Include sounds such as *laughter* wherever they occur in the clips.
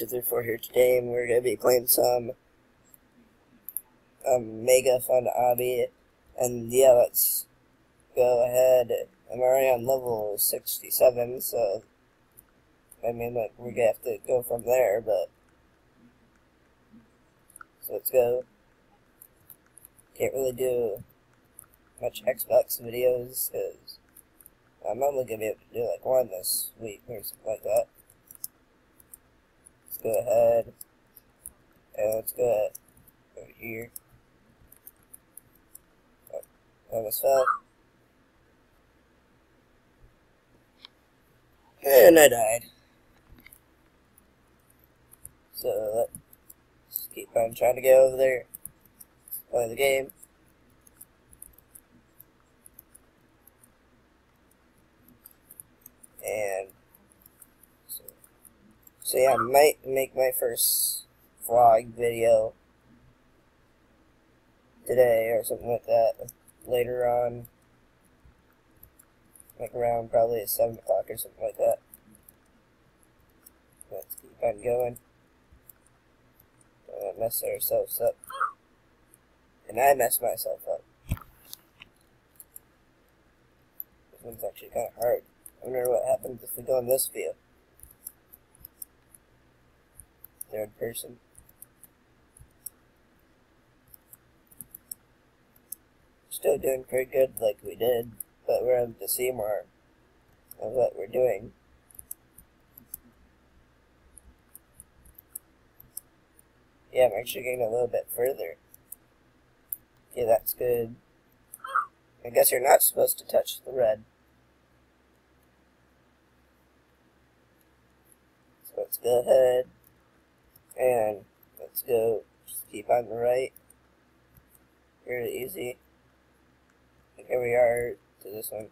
guys, Soy234 here today, and we're going to be playing some um, Mega Fun Obby, and yeah, let's go ahead. I'm already on level 67, so, I mean, like, we're going to have to go from there, but, so let's go. Can't really do much Xbox videos, because I'm only going to be able to do, like, one this week, or something like that go ahead and let's go over here. Oh, almost fell. And I died. So let's keep on trying to get over there. Play the game. And so yeah, I might make my first vlog video today or something like that later on. Like around probably at 7 o'clock or something like that. Let's keep on going. Don't mess ourselves up. And I messed myself up. This one's actually kind of hard. I wonder what happens if we go in this field. Third person. Still doing pretty good like we did, but we're able to see more of what we're doing. Yeah, I'm actually getting a little bit further. Okay, that's good. I guess you're not supposed to touch the red. So let's go ahead and let's go, just keep on the right. Really easy. Here we are to this one.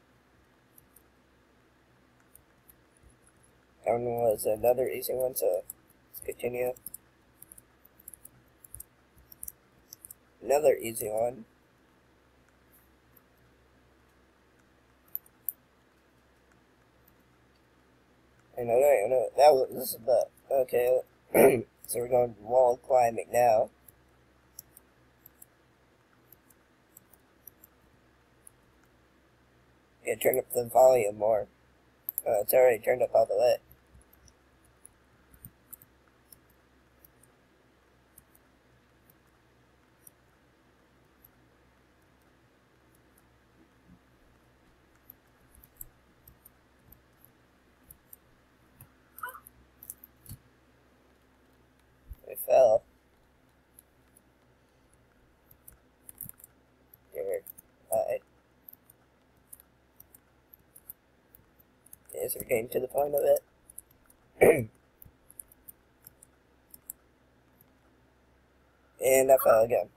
That one was another easy one, so let's continue. Another easy one. I know, I know, that was, but, okay. *clears throat* So we're going to wall climbing now. Yeah, turn up the volume more. Uh, it's already turned up all the way. fell. There. Alright. We're getting to the point of it. *clears throat* and I fell again.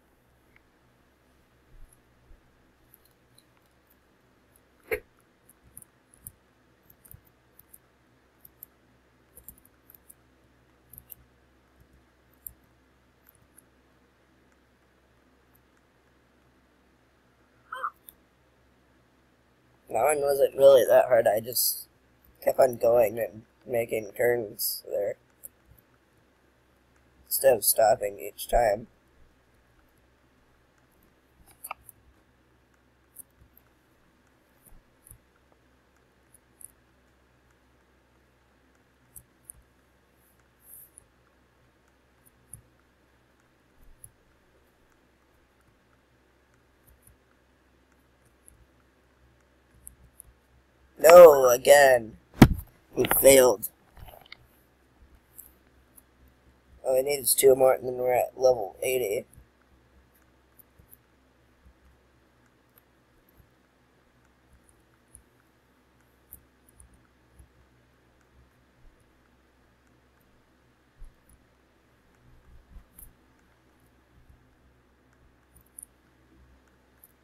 That one wasn't really that hard. I just kept on going and making turns there. Instead of stopping each time. No, again. We failed. Oh, All we need is two more, and then we're at level 80.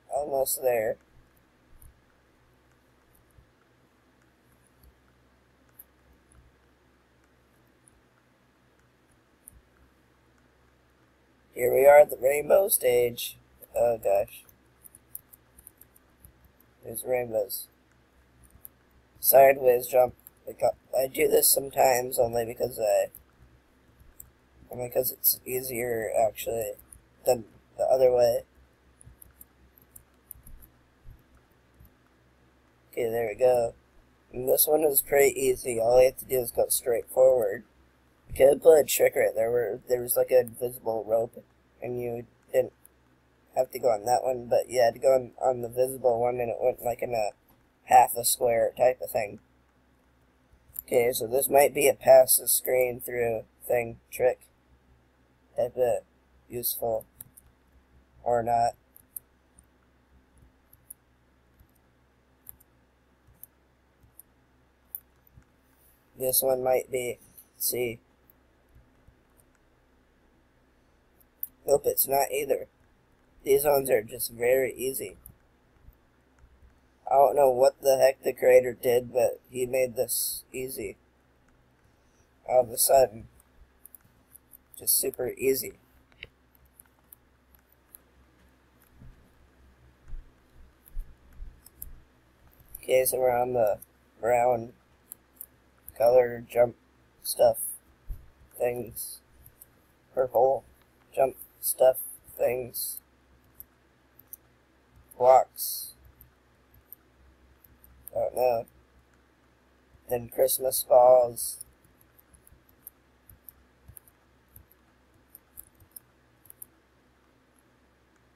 Almost there. At the rainbow stage. Oh gosh. There's rainbows. Sideways jump. I do this sometimes only because I because it's easier, actually, than the other way. Okay, there we go. And this one is pretty easy. All you have to do is go straight forward. Could put a trick right there where there was like an invisible rope and you didn't have to go on that one, but you had to go on, on the visible one and it went like in a half a square type of thing. Okay, so this might be a pass the screen through thing trick type of useful or not. This one might be, see. Nope, it's not either. These ones are just very easy. I don't know what the heck the creator did, but he made this easy. All of a sudden. Just super easy. Okay, so we're on the brown color jump stuff things. Purple jump stuff things. Blocks. I don't know. Then Christmas balls.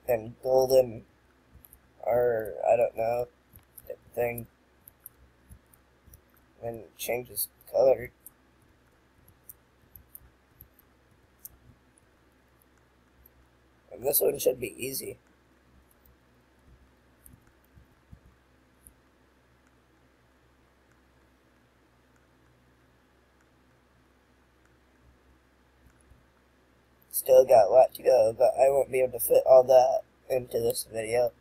Then golden, or I don't know, thing. And changes color. This one should be easy. Still got a lot to go, but I won't be able to fit all that into this video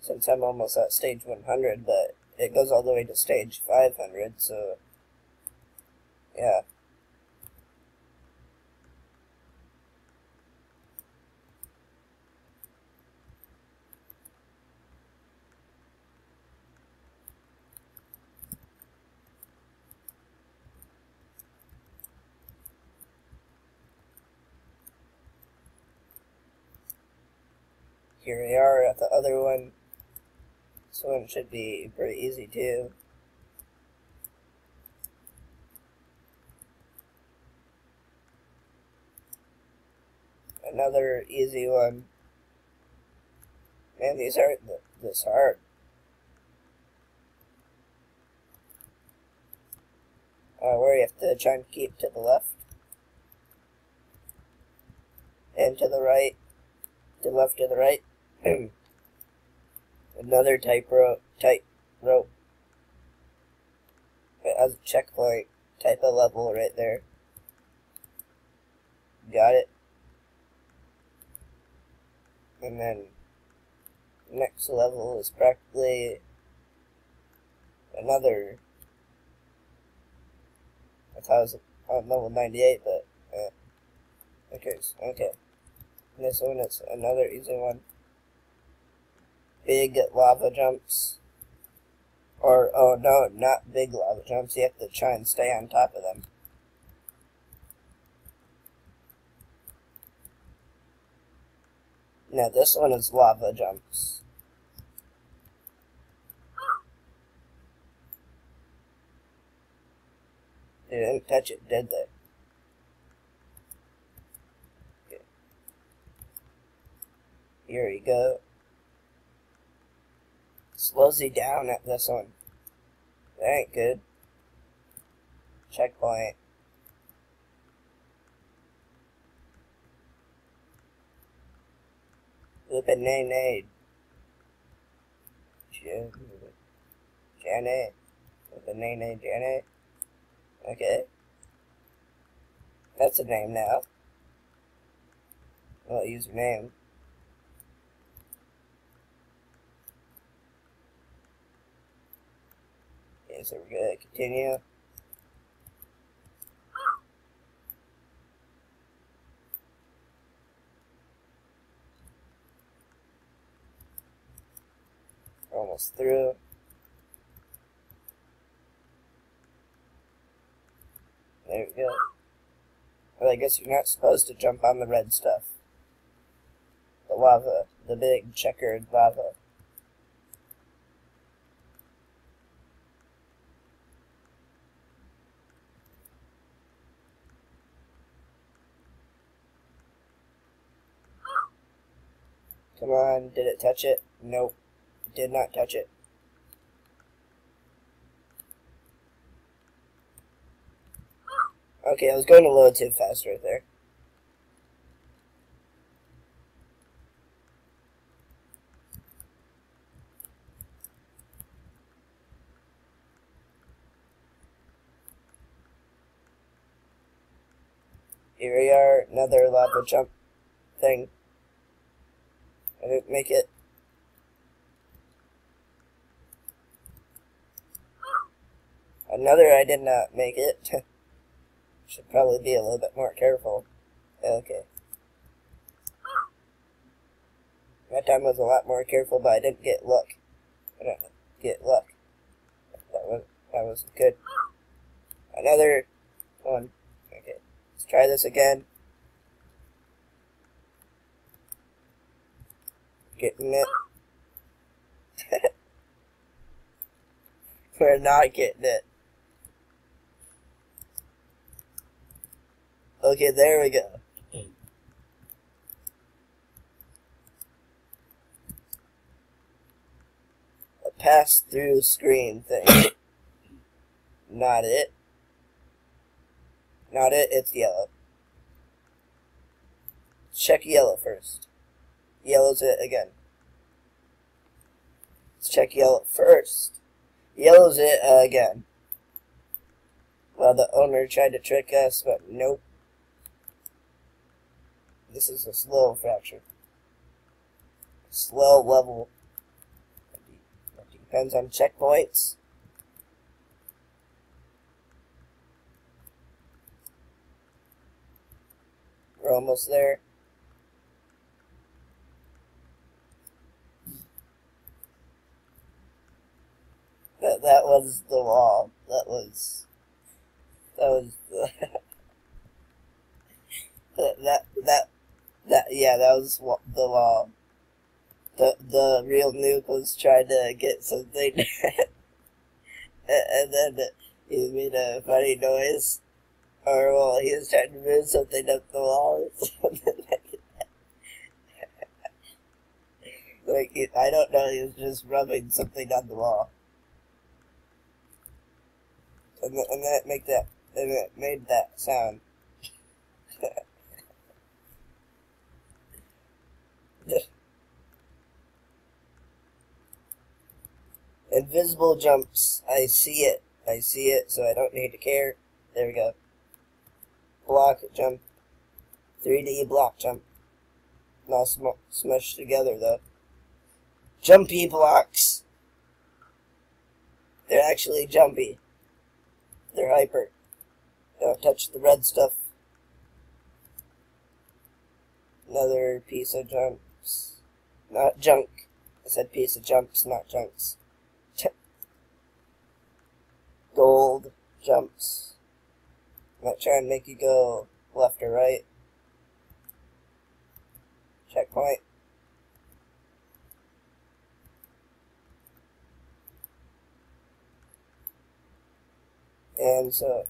since I'm almost at stage 100, but it goes all the way to stage 500, so yeah. Here we are at the other one. This one should be pretty easy too. Another easy one. Man, these aren't this hard. Uh, where you have to try and keep to the left. And to the right. To the left, to the right. *clears throat* Another type rope, tight rope. It has a checkpoint type of level right there. Got it. And then next level is practically another. I thought it was on level 98, but uh, okay, okay. This one is another easy one big lava jumps. Or, oh no, not big lava jumps. You have to try and stay on top of them. Now this one is lava jumps. They didn't touch it, did they? Here we go slows you down at this one. That ain't good. Checkpoint. Loop a nay nay. Janet. Loop a nay nay Janet. Okay. That's a name now. Well, use name. so we're to continue. almost through. There we go. Well, I guess you're not supposed to jump on the red stuff. The lava. The big checkered lava. Come on, did it touch it? Nope, did not touch it. Okay, I was going a little too fast right there. Here we are, another lava jump thing. I didn't make it. Another I did not make it. *laughs* Should probably be a little bit more careful. Okay. That time was a lot more careful, but I didn't get luck. I don't get luck. That was that was good. Another one. Okay. Let's try this again. Getting it. *laughs* We're not getting it. Okay, there we go. A pass-through screen thing. *coughs* Not it. Not it, it's yellow. Check yellow first. Yellow's it again. Let's check yellow first. Yellow's it uh, again. Well, the owner tried to trick us, but nope. This is a slow fracture. Slow level. It depends on checkpoints. We're almost there. That was the wall. That was that was *laughs* that that that that yeah that was what the wall. The the real nuke was trying to get something, *laughs* and then he made a funny noise, or well he was trying to move something up the wall or *laughs* something like I don't know, he was just rubbing something on the wall and, and that make that and it made that sound. *laughs* Invisible jumps. I see it. I see it, so I don't need to care. There we go. Block jump. 3D block jump. Not sm smushed together though. Jumpy blocks. They're actually jumpy. They're hyper. Don't touch the red stuff. Another piece of jumps. Not junk. I said piece of jumps, not junks. Gold jumps. I'm not trying to make you go left or right. Checkpoint. And so,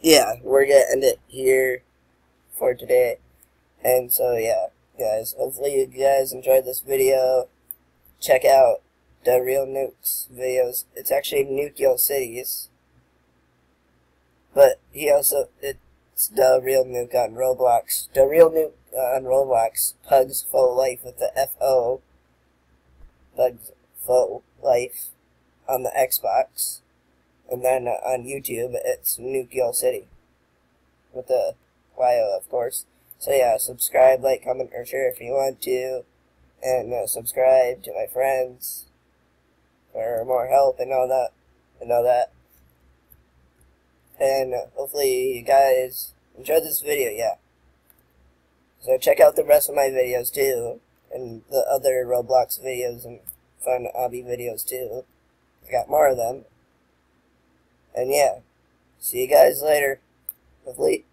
yeah, we're to end it here for today. And so, yeah, guys, hopefully you guys enjoyed this video. Check out the Real Nukes videos. It's actually Nuke Cities. But he also, it's the Real Nuke on Roblox. The Real Nuke uh, on Roblox, Pugs Faux Life with the F-O. Pugs Faux Life on the Xbox. And then uh, on YouTube, it's Nuke City. With the YO, of course. So yeah, subscribe, like, comment, or share if you want to. And uh, subscribe to my friends for more help and all that. And all that. And uh, hopefully you guys enjoyed this video, yeah. So check out the rest of my videos too. And the other Roblox videos and fun obby videos too. I got more of them. And yeah, see you guys later. Hopefully,